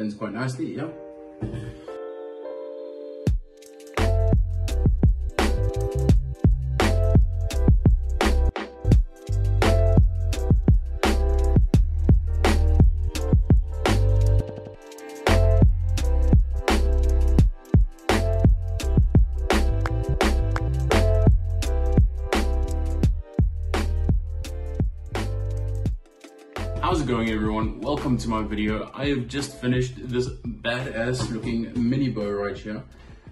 bends quite nicely, yeah. Going everyone? Welcome to my video. I have just finished this badass looking mini bow right here.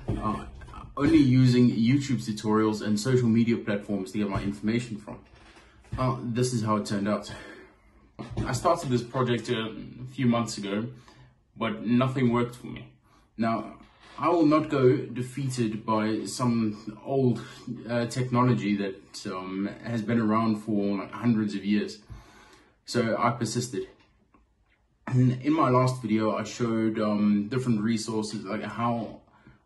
Uh, only using YouTube tutorials and social media platforms to get my information from. Uh, this is how it turned out. I started this project a few months ago, but nothing worked for me. Now, I will not go defeated by some old uh, technology that um, has been around for like hundreds of years. So I persisted. And In my last video, I showed um, different resources, like how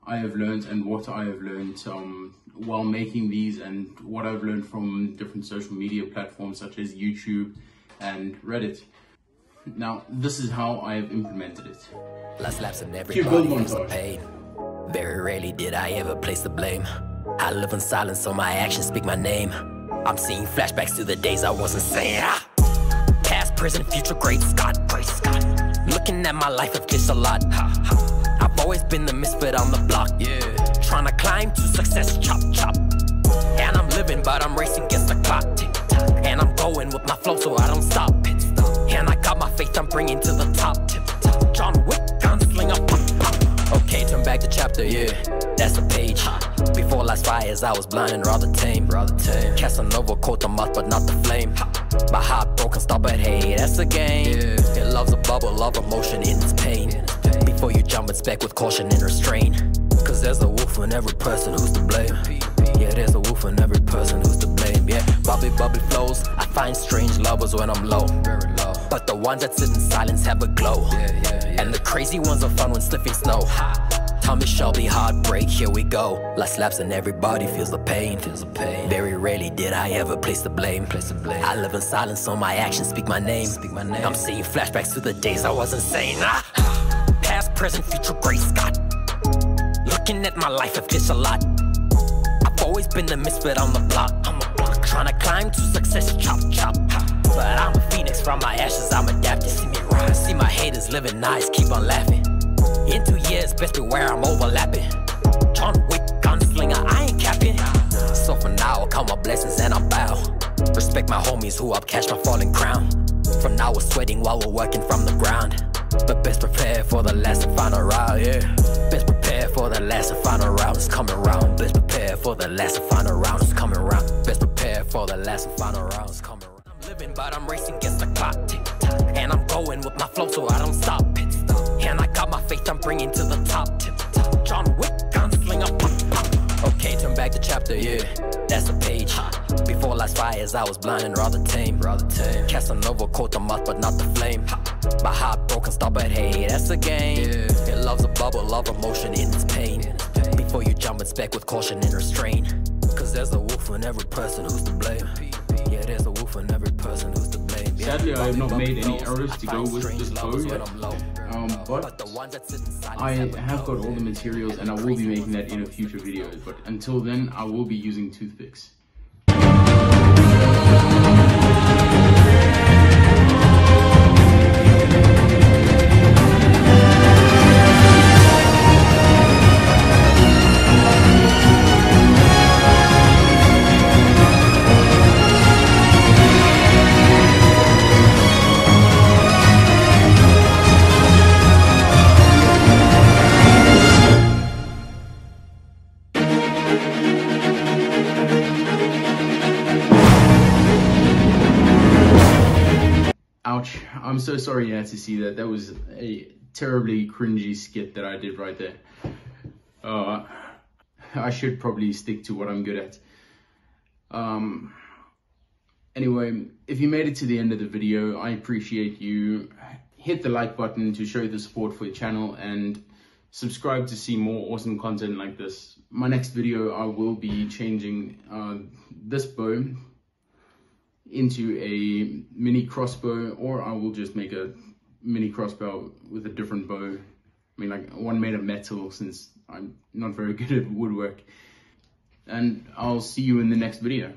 I have learned and what I have learned um, while making these and what I've learned from different social media platforms such as YouTube and Reddit. Now, this is how I have implemented it. Last laps and everybody feels the pain. Very rarely did I ever place the blame. I live in silence, so my actions speak my name. I'm seeing flashbacks to the days I wasn't saying. Ah! Present, future, great Scott, great Scott. Looking at my life, I've kissed a lot. Ha, ha. I've always been the misfit on the block. Yeah. Trying to climb to success, chop, chop. And I'm living, but I'm racing against the clock. Tick, tock. And I'm going with my flow, so I don't stop. And I got my faith, I'm bringing to the top. Tip, top. John Wick, gunslinger, pop, pop. Okay, turn back the chapter, yeah. That's the page. Before last fires, I was blind and rather tame. Rather tame. Casanova caught the moth, but not the flame. My heart broken, stop, but hey, that's a game. It loves a bubble of emotion in its pain. Before you jump, it's back with caution and restraint. Cause there's a wolf in every person who's to blame. Yeah, there's a wolf in every person who's to blame. Yeah, bubbly, bubbly flows. I find strange lovers when I'm low. Very low. But the ones that sit in silence have a glow. And the crazy ones are fun when sniffing snow. Tommy Shelby, heartbreak, here we go. Last laps and everybody feels the pain. Feels the pain. Very rarely did I ever place the blame. Place the blame. I live in silence, so my actions speak my name. Speak my name. I'm seeing flashbacks to the days I was insane. Ah! Past, present, future, great Scott. Looking at my life, I've a lot. I've always been the misfit on the block. I'm a block. Trying to climb to success, chop, chop. But I'm a phoenix from my ashes, I'm adapted. See me rise. See my haters living nice, keep on laughing. In two years, best beware, I'm overlapping. John Wick, gunslinger, I ain't capping. So for now, count my blessings and I bow. Respect my homies who up catch my falling crown. From now, we're sweating while we're working from the ground. But best prepare for the last and final round, yeah. Best prepare for the last and final round is coming round. Best prepare for the last and final round is coming round. Best prepare for the last and final round is coming round. I'm living, but I'm racing against the clock. Tick tock. And I'm going with my flow, so I don't stop. Faith, I'm bringing to the top. Tip top. John Wick, gunslinger, pop, pop. Okay, turn back the chapter, yeah. That's the page. Before last fires, I was blind and rather tame. Rather tame. Casanova caught the moth, but not the flame. My heart broken, stop, but hey, that's a game. It loves a bubble of emotion in its pain. Before you jump, it's back with caution and restraint. Cause there's a wolf in every person who's to blame. There's a wolf in every person who's to blame. Sadly, I have not made any errors to go with this bow yet. Um, but the ones that sit in silence I have a have glow. got all the materials and I will be making that in a future video. But until then, I will be using toothpicks. Ouch. I'm so sorry you had to see that. That was a terribly cringy skit that I did right there. Uh, I should probably stick to what I'm good at. Um, anyway, if you made it to the end of the video, I appreciate you. Hit the like button to show the support for the channel and subscribe to see more awesome content like this. My next video, I will be changing uh, this bow into a mini crossbow or I will just make a mini crossbow with a different bow. I mean, like one made of metal since I'm not very good at woodwork. And I'll see you in the next video.